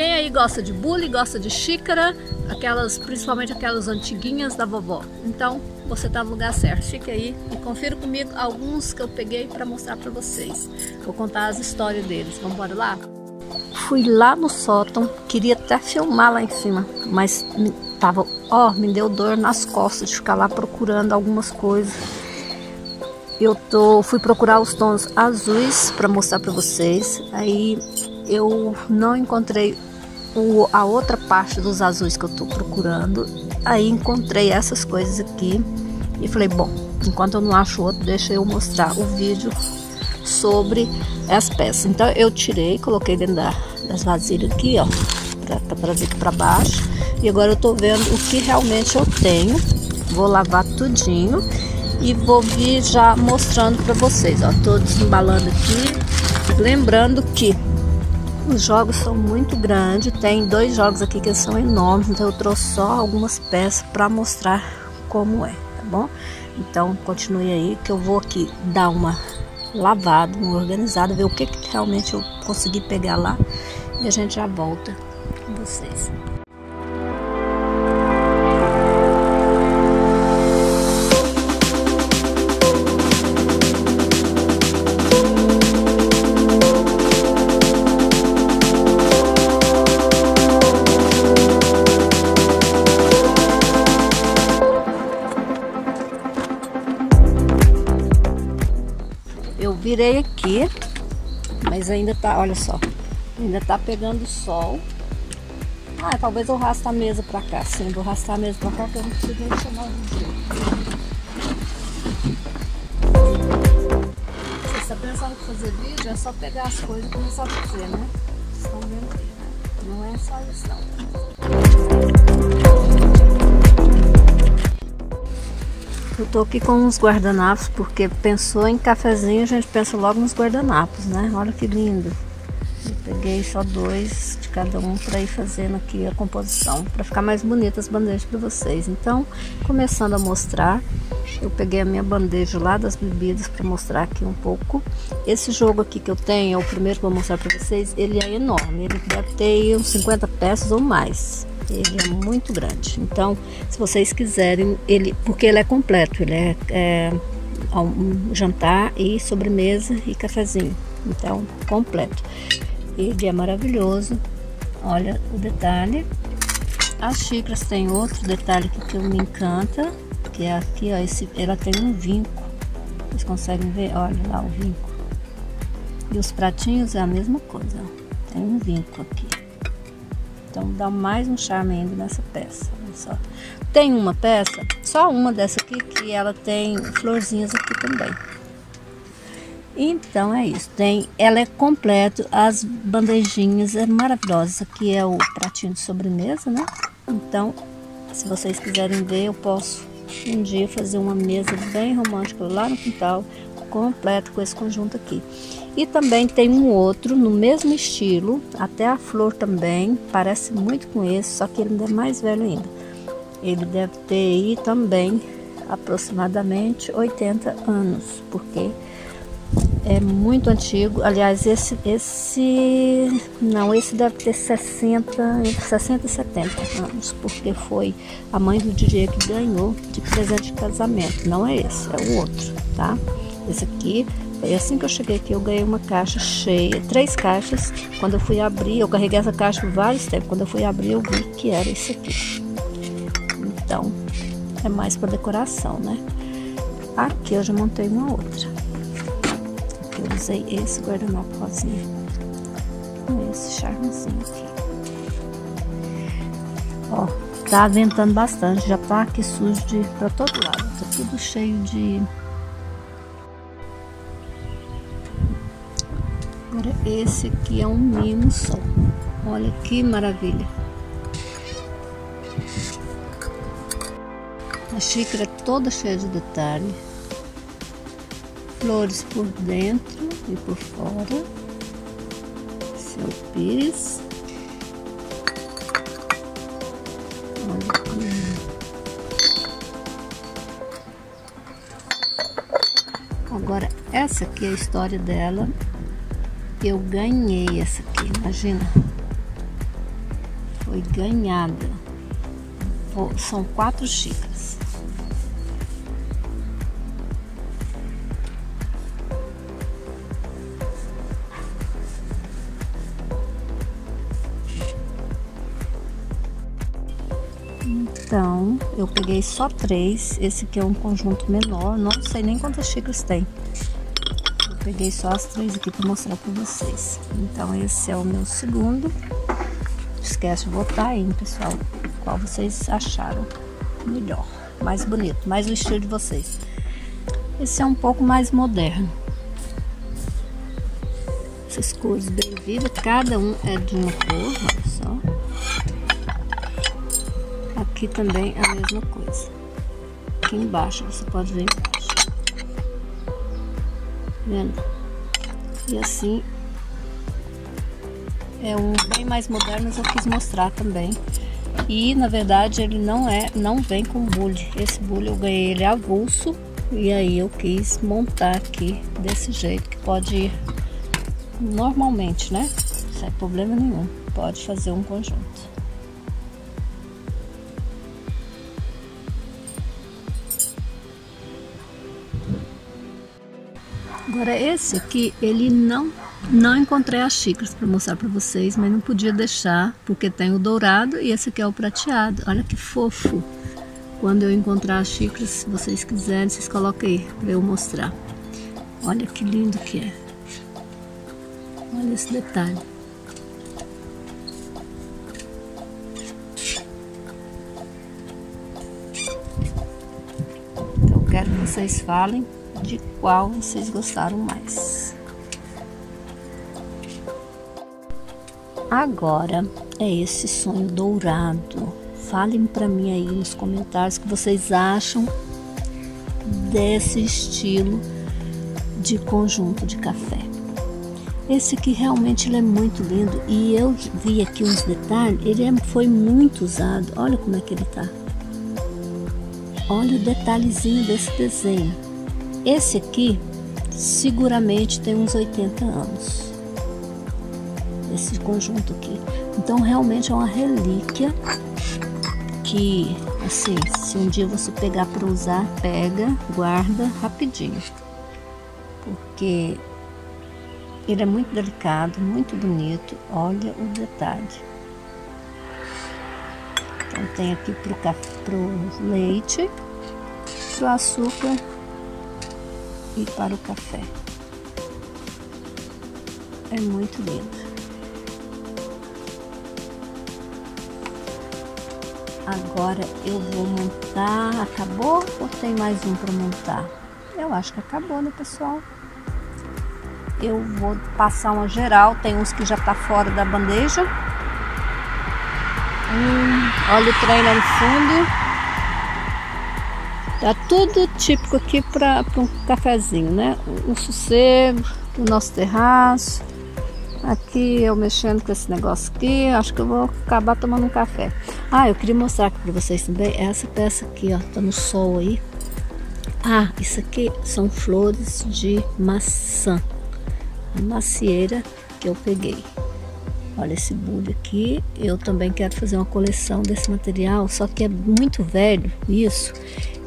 Quem aí gosta de bule, gosta de xícara, aquelas, principalmente aquelas antiguinhas da vovó. Então, você está no lugar certo. Fique aí e confira comigo alguns que eu peguei para mostrar para vocês. Vou contar as histórias deles. Vamos embora lá? Fui lá no sótão, queria até filmar lá em cima, mas tava, ó, me deu dor nas costas de ficar lá procurando algumas coisas. Eu tô, fui procurar os tons azuis para mostrar para vocês. Aí eu não encontrei o, a outra parte dos azuis que eu tô procurando. Aí encontrei essas coisas aqui e falei, bom, enquanto eu não acho outro, deixa eu mostrar o vídeo sobre as peças. Então eu tirei, coloquei dentro da, das vasilhas aqui, ó, para trazer aqui para baixo. E agora eu tô vendo o que realmente eu tenho. Vou lavar tudinho e vou vir já mostrando para vocês, ó. Tô desembalando aqui, lembrando que os jogos são muito grandes, tem dois jogos aqui que são enormes, então eu trouxe só algumas peças para mostrar como é, tá bom? Então continue aí que eu vou aqui dar uma lavada, uma organizada, ver o que, que realmente eu consegui pegar lá e a gente já volta com vocês. Ainda tá, olha só, ainda tá pegando sol. Ah, talvez eu raste a mesa pra cá, sim, vou arrastar a mesa pra cá que eu não preciso nem chamar o vídeo. Você está pensando em fazer vídeo, é só pegar as coisas e começar a fazer, né? Vocês estão vendo né? Não é só isso não. Eu tô aqui com uns guardanapos porque pensou em cafezinho, a gente pensa logo nos guardanapos, né? Olha que lindo. Eu peguei só dois de cada um para ir fazendo aqui a composição, para ficar mais bonita as bandejas para vocês. Então, começando a mostrar, eu peguei a minha bandeja lá das bebidas para mostrar aqui um pouco. Esse jogo aqui que eu tenho, é o primeiro que eu vou mostrar para vocês, ele é enorme, ele deve ter uns 50 peças ou mais ele é muito grande. Então, se vocês quiserem, ele, porque ele é completo, ele é, é um jantar e sobremesa e cafezinho. Então, completo. Ele é maravilhoso. Olha o detalhe. As xícaras tem outro detalhe que, que me encanta, que é aqui, ó, esse, ela tem um vinco. Vocês conseguem ver? Olha lá o vinco. E os pratinhos é a mesma coisa. Tem um vinco aqui. Então dá mais um charme ainda nessa peça. Olha só. Tem uma peça, só uma dessa aqui, que ela tem florzinhas aqui também. Então é isso. Tem, ela é completo, as bandejinhas é maravilhosa. Aqui é o pratinho de sobremesa, né? Então, se vocês quiserem ver, eu posso um dia fazer uma mesa bem romântica lá no quintal, completo com esse conjunto aqui. E também tem um outro no mesmo estilo, até a flor também, parece muito com esse, só que ele ainda é mais velho ainda. Ele deve ter aí também aproximadamente 80 anos, porque é muito antigo. Aliás, esse, esse não, esse deve ter 60, entre 60 e 70 anos, porque foi a mãe do DJ que ganhou de presente de casamento. Não é esse, é o outro, tá? Esse aqui foi assim que eu cheguei aqui, eu ganhei uma caixa cheia, três caixas. Quando eu fui abrir, eu carreguei essa caixa por vários tempos. Quando eu fui abrir, eu vi que era esse aqui. Então, é mais para decoração, né? Aqui eu já montei uma outra. Aqui eu usei esse guardanapo rosinha. Com esse charmezinho aqui. Ó, tá ventando bastante, já tá aqui sujo de pra todo lado. Tá tudo cheio de esse aqui é um mimo só. Olha que maravilha. A xícara é toda cheia de detalhe. Flores por dentro e por fora. Seu pires. Olha que lindo. Agora, essa aqui é a história dela eu ganhei essa aqui, imagina. foi ganhada. São quatro xícaras. Então, eu peguei só três. Esse aqui é um conjunto menor. Não sei nem quantas xícaras tem. Peguei só as três aqui para mostrar para vocês. Então, esse é o meu segundo. Esquece de votar aí, pessoal. Qual vocês acharam melhor, mais bonito, mais o estilo de vocês. Esse é um pouco mais moderno. Essas cores bem vivas, cada um é de uma cor, olha só. Aqui também a mesma coisa. Aqui embaixo, você pode ver. Vendo? E assim é um bem mais moderno, eu quis mostrar também. E na verdade ele não é, não vem com bule. Esse bule eu ganhei ele avulso e aí eu quis montar aqui desse jeito que pode ir normalmente, né? Sem problema nenhum. Pode fazer um conjunto. Agora esse aqui, ele não não encontrei as xícaras para mostrar para vocês, mas não podia deixar, porque tem o dourado e esse aqui é o prateado. Olha que fofo. Quando eu encontrar as xícaras, se vocês quiserem, vocês colocam aí para eu mostrar. Olha que lindo que é. Olha esse detalhe. Então quero que vocês falem de qual vocês gostaram mais. Agora é esse sonho dourado. Falem para mim aí nos comentários o que vocês acham desse estilo de conjunto de café. Esse aqui realmente ele é muito lindo e eu vi aqui uns detalhes, ele é, foi muito usado. Olha como é que ele tá. Olha o detalhezinho desse desenho. Esse aqui seguramente tem uns 80 anos. Esse conjunto aqui. Então realmente é uma relíquia que assim, se um dia você pegar para usar, pega, guarda rapidinho. Porque ele é muito delicado, muito bonito. Olha o detalhe. Então tem aqui pro, pro leite, pro açúcar e para o café. É muito lindo. Agora eu vou montar. Acabou ou tem mais um para montar? Eu acho que acabou, né, pessoal? Eu vou passar uma geral. Tem uns que já tá fora da bandeja. Hum, olha o trem lá no fundo. Tá tudo típico aqui para um cafezinho, né? Um sossego, o nosso terraço. Aqui eu mexendo com esse negócio aqui, acho que eu vou acabar tomando um café. Ah, eu queria mostrar aqui para vocês também essa peça aqui, ó, tá no sol aí. Ah, isso aqui são flores de maçã, a macieira que eu peguei. Olha esse bulho aqui, eu também quero fazer uma coleção desse material, só que é muito velho isso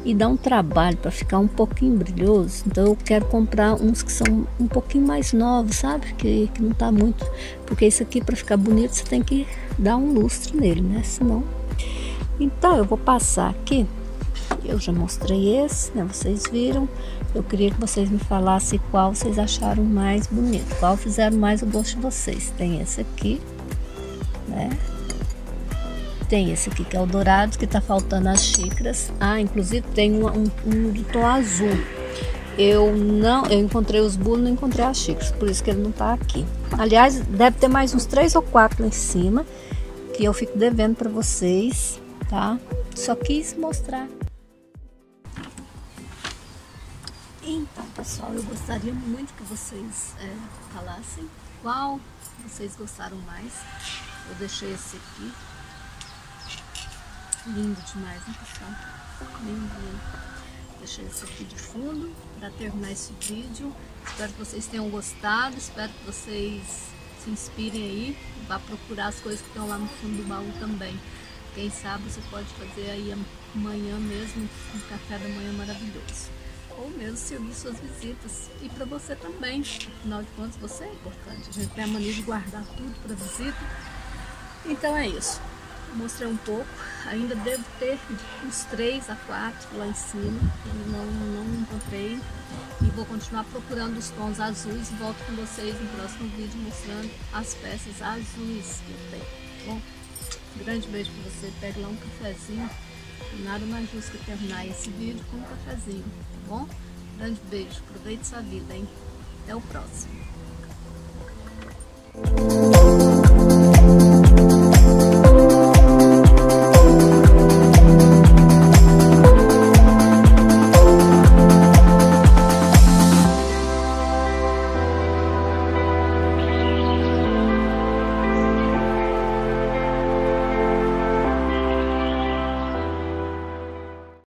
e dá um trabalho para ficar um pouquinho brilhoso. Então eu quero comprar uns que são um pouquinho mais novos, sabe? Que, que não tá muito. Porque isso aqui para ficar bonito você tem que dar um lustre nele, né? Senão. Então eu vou passar aqui. Eu já mostrei esse, né? Vocês viram. Eu queria que vocês me falassem qual vocês acharam mais bonito, qual fizeram mais o gosto de vocês. Tem esse aqui, né? Tem esse aqui que é o dourado, que tá faltando as xícaras. Ah, inclusive tem um, um, um de tom azul. Eu não, eu encontrei os bulos, não encontrei as xícaras, por isso que ele não tá aqui. Aliás, deve ter mais uns três ou quatro lá em cima, que eu fico devendo para vocês, tá? Só quis mostrar. Então, pessoal, eu gostaria muito que vocês é, falassem qual vocês gostaram mais. Eu deixei esse aqui, Lindo demais, né pessoal? Lindo, lindo. Deixei esse aqui de fundo para terminar esse vídeo. Espero que vocês tenham gostado. Espero que vocês, se inspirem aí, vá procurar as coisas que estão lá no fundo do baú também. Quem sabe você pode fazer aí amanhã mesmo um café da manhã maravilhoso. Ou mesmo servir suas visitas. E para você também, afinal de contas você é importante. A gente tem a mania de guardar tudo para visita. Então é isso. Mostrei um pouco, ainda devo ter uns 3 a 4 lá em cima, não, não encontrei e vou continuar procurando os tons azuis e volto com vocês no próximo vídeo mostrando as peças azuis que eu tenho, bom? grande beijo para você, pegue lá um cafezinho, nada mais justo que terminar esse vídeo com um cafezinho, tá bom? Grande beijo, aproveite sua vida, hein? Até o próximo.